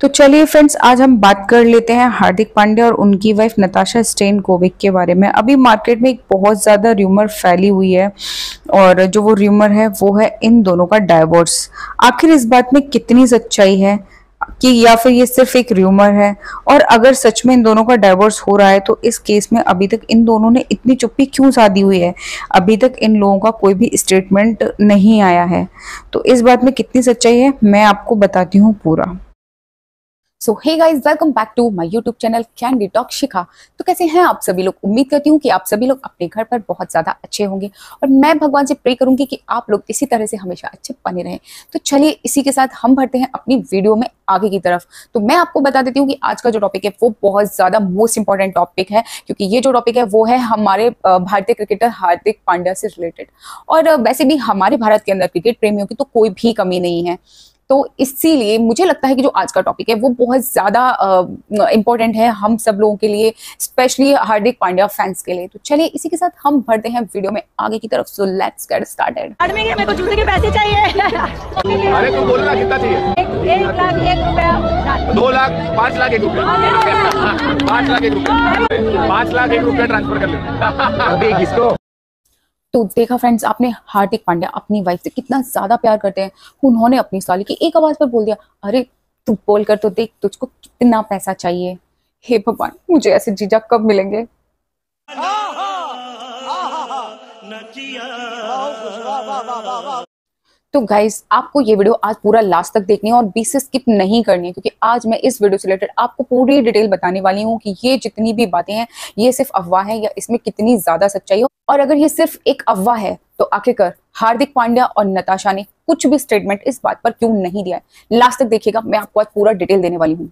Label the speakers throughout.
Speaker 1: तो चलिए फ्रेंड्स आज हम बात कर लेते हैं हार्दिक पांडे और उनकी वाइफ नताशा स्टेन कोविक के बारे में। अभी मार्केट में एक बहुत ज़्यादा र्यूमर फैली हुई है और जो वो र्यूमर है, वो है इन दोनों का डाइवोर्स आखिर इस बात में कितनी सच्चाई है कि या फिर ये सिर्फ़ एक र्यूमर है? और अगर सच में इन दोनों का डाइवोर्स हो रहा है तो इस केस में अभी तक इन दोनों ने इतनी चुप्पी क्यों साधी हुई है? अभी तक इन लोगों का कोई भी स्टेटमेंट नहीं आया है। तो इस बात में कितनी सच्चाई है, मैं आपको बताती हूँ पूरा।
Speaker 2: So hey guys welcome back to my YouTube channel candy talk Shikha तो कैसे हैं आप सभी लोग? उम्मीद करती हूँ कि आप सभी लोग अपने घर पर बहुत ज़्यादा अच्छे होंगे और मैं भगवान से प्रे करूँगी कि आप लोग इसी तरह से हमेशा अच्छे बने रहें। तो चलिए इसी के साथ हम बढ़ते हैं अपनी वीडियो में आगे की तरफ़। तो मैं आपको बता देती हूँ कि आज का जो टॉपिक है, वो बहुत ज़्यादा मोस्ट इंपॉर्टेंट टॉपिक है, क्योंकि ये जो टॉपिक है, वो है हमारे भारतीय क्रिकेटर हार्दिक पांड्या से रिलेटेड और वैसे भी हमारे भारत के अंदर क्रिकेट प्रेमियों की तो कोई भी कमी नहीं है। तो इसीलिए मुझे लगता है कि जो आज का टॉपिक है वो बहुत ज़्यादा इंपॉर्टेंट है हम सब लोगों के लिए स्पेशली हार्दिक पांड्या फैंस के लिए। तो चलिए इसी के साथ हम बढ़ते हैं वीडियो में आगे की तरफ़। सो लेट्स गेट स्टार्टेड
Speaker 3: मेरे को जूते के पैसे चाहिए।
Speaker 4: अरे तू बोल रहा कितना चाहिए?
Speaker 3: एक, एक लाख एक रुपया।
Speaker 4: दो लाख पाँच लाख एक रुपया। पाँच लाख एक रुपया। पाँच लाख एक रुपया ट्रांसफ़र कर ले। अभी किसको?
Speaker 2: तो देखा फ्रेंड्स आपने हार्दिक पांड्या अपनी वाइफ से कितना ज़्यादा प्यार करते हैं। उन्होंने अपनी साली की एक आवाज़ पर बोल दिया, अरे, तू बोल कर तो देख तुझको कितना पैसा चाहिए। हे भगवान, मुझे ऐसे जीजा कब मिलेंगे? तो गाइज़ आपको ये वीडियो आज पूरा लास्ट तक देखनी है और बीच से स्किप नहीं करनी है, क्योंकि आज मैं इस वीडियो से रिलेटेड आपको पूरी डिटेल बताने वाली हूँ कि ये जितनी भी बातें हैं, ये सिर्फ़ अफवाह है या इसमें कितनी ज़्यादा सच्चाई हो। और अगर ये सिर्फ़ एक अफवाह है तो आखिरकार हार्दिक पांड्या और नताशा ने कुछ भी स्टेटमेंट इस बात पर क्यों नहीं दिया है? लास्ट तक देखिएगा, मैं आपको आज पूरा डिटेल देने वाली हूँ।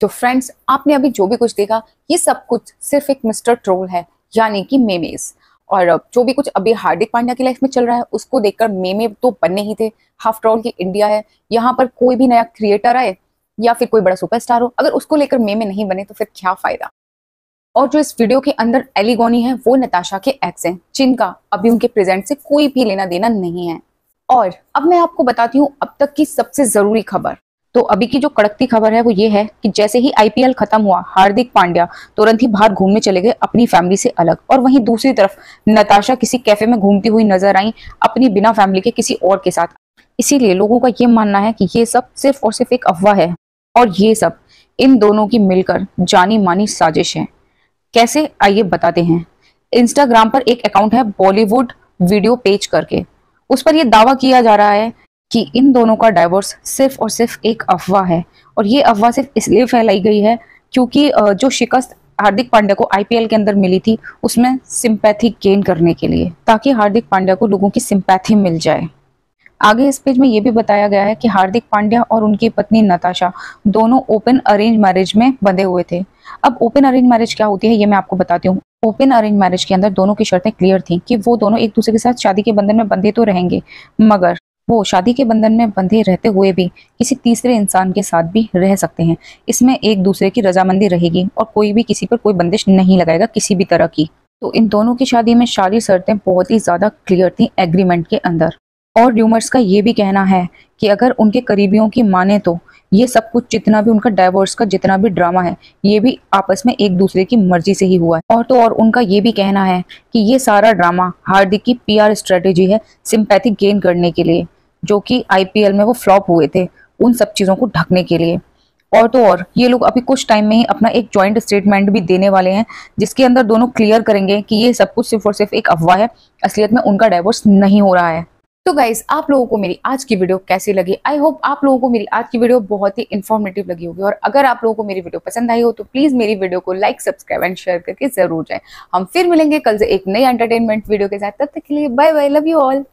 Speaker 2: तो फ्रेंड्स आपने अभी जो भी कुछ देखा, ये सब कुछ सिर्फ़ एक मिस्टर ट्रोल है, यानी कि मेमेज और जो भी कुछ अभी हार्दिक पांड्या की लाइफ में चल रहा है, उसको देखकर मेमे तो बनने ही थे। हाफ़ ऑल की इंडिया है। यहाँ पर कोई भी नया क्रिएटर आए, या फिर कोई बड़ा सुपरस्टार हो, अगर उसको लेकर मेमे नहीं बने तो फिर क्या फ़ायदा? और जो इस वीडियो के अंदर एलिगोनी है, वो नताशा के एक्स हैं, जिनका अभी उनके प्रेजेंट से कोई भी लेना देना नहीं है। और, अब मैं आपको बताती हूँ, अब तक की सबसे ज़रूरी खबर। तो अभी की जो कड़कती खबर है वो ये है कि जैसे ही आईपीएल खत्म हुआ, हार्दिक पांड्या तुरंत ही बाहर घूमने चले गए अपनी फैमिली से अलग और वहीं दूसरी तरफ़ नताशा किसी कैफ़े में घूमती हुई नज़र आई अपनी बिना फैमिली के किसी और के साथ। इसीलिए लोगों का ये मानना है कि ये सब सिर्फ़ और सिर्फ़ एक अफवाह है और ये सब इन दोनों की मिलकर जानी मानी साजिश है। कैसे? आइए बताते हैं। इंस्टाग्राम पर एक अकाउंट है बॉलीवुड वीडियो पेज करके। उस पर यह दावा किया जा रहा है कि इन दोनों का डाइवोर्स सिर्फ़ और सिर्फ़ एक अफवाह है। और ये अफवाह सिर्फ़ इसलिए फैलाई गई है क्योंकि जो शिकस्त हार्दिक पांड्या को आईपीएल के अंदर मिली थी, उसमें सिंपैथी गेन करने के लिए, ताकि हार्दिक पांड्या को लोगों की सिंपैथी मिल जाए। आगे इस पेज में ये भी बताया गया है कि हार्दिक पांड्या और उनकी पत्नी नताशा दोनों ओपन अरेंज मैरिज में बंधे हुए थे। अब ओपन अरेंज मैरिज क्या होती है, ये मैं आपको बताती हूँ। ओपन अरेंज मैरिज के अंदर दोनों की शर्तें क्लियर थी कि वो दोनों एक दूसरे के साथ शादी के बंधन में बंधे तो रहेंगे, मगर वो शादी के बंधन में बंधे रहते हुए भी किसी तीसरे इंसान के साथ भी रह सकते हैं। इसमें एक दूसरे की रजामंदी रहेगी और कोई भी किसी पर कोई बंदिश नहीं लगाएगा किसी भी तरह की। तो इन दोनों की शादी में सारी शर्तें बहुत ही ज़्यादा क्लियर थी एग्रीमेंट के अंदर। और र्यूमर्स का ये भी कहना है कि अगर उनके करीबियों की माने तो ये सब कुछ जितना भी उनका डाइवोर्स का जितना भी ड्रामा है, ये भी आपस में एक दूसरे की मर्ज़ी से ही हुआ है। और तो और उनका ये भी कहना है कि ये सारा ड्रामा हार्दिक की पीआर स्ट्रेटेजी है सिंपैथी गेन करने के लिए। जो कि आईपीएल में वो फ्लॉप हुए थे उन सब चीज़ों को ढकने के लिए। और तो और, ये लोग अभी कुछ टाइम में ही अपना एक जॉइंट स्टेटमेंट भी देने वाले हैं, जिसके अंदर दोनों क्लियर करेंगे कि ये सब कुछ सिर्फ़ और सिर्फ़ एक अफवाह है, असलियत में उनका डाइवोर्स नहीं हो रहा है। तो गाइज़ आप लोगों को मेरी आज की वीडियो कैसी लगी? आई होप आप लोगों को मेरी आज की वीडियो बहुत ही इन्फॉर्मेटिव लगी होगी। और अगर आप लोगों को मेरी वीडियो पसंद आई हो तो प्लीज़ मेरी वीडियो को लाइक सब्सक्राइब एंड शेयर करके ज़रूर जाए। हम फिर मिलेंगे कल से एक नई एंटरटेनमेंट वीडियो के साथ। तब तक के लिए bye bye love you all